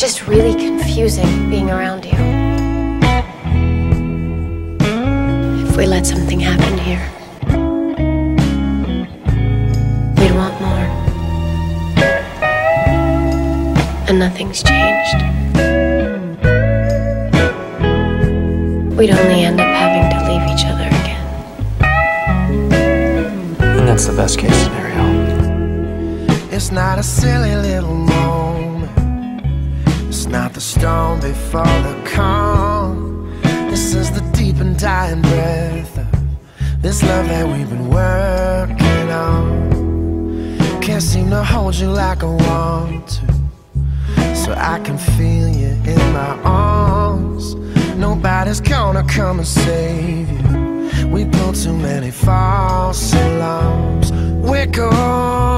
It's just really confusing being around you. If we let something happen here, we'd want more. And nothing's changed. We'd only end up having to leave each other again. And that's the best case scenario. It's not a silly little moment. It's not the storm before the calm. This is the deep and dying breath of this love that we've been working on. Can't seem to hold you like I want to. So I can feel you in my arms. Nobody's gonna come and save you. We built too many false alarms. We're going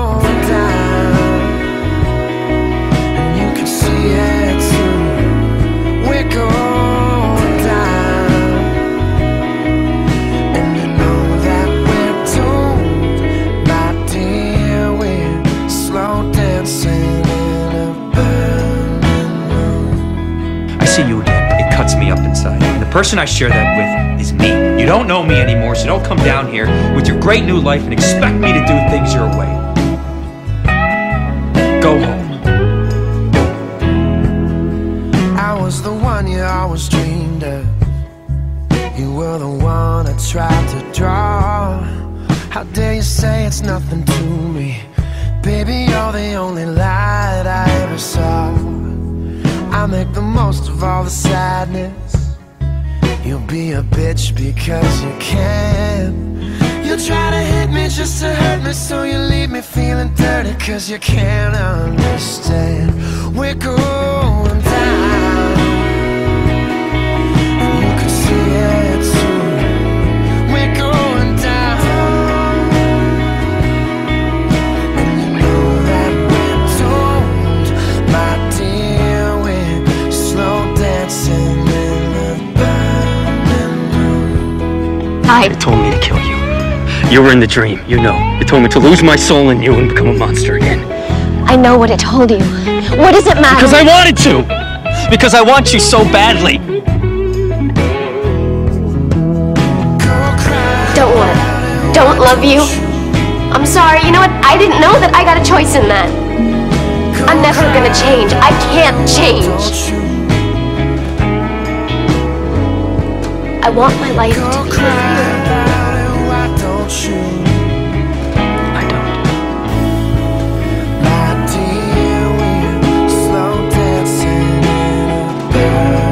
me up inside. And the person I share that with is me. You don't know me anymore, so don't come down here with your great new life and expect me to do things your way. Go home. I was the one you always dreamed of. You were the one I tried to draw. How dare you say it's nothing to me? You'll be a bitch because you can. You'll try to hit me just to hurt me, so you leave me feeling dirty because you can't understand. We're going room. You told me to kill you. You were in the dream, you know. You told me to lose my soul in you and become a monster again. I know what it told you. What does it matter? Because I wanted to! Because I want you so badly! Don't what? Don't love you? I'm sorry, you know what? I didn't know that I got a choice in that. I'm never gonna change. I can't change. I want my life to be clear. You? I don't. My dear, we're slow dancing in a.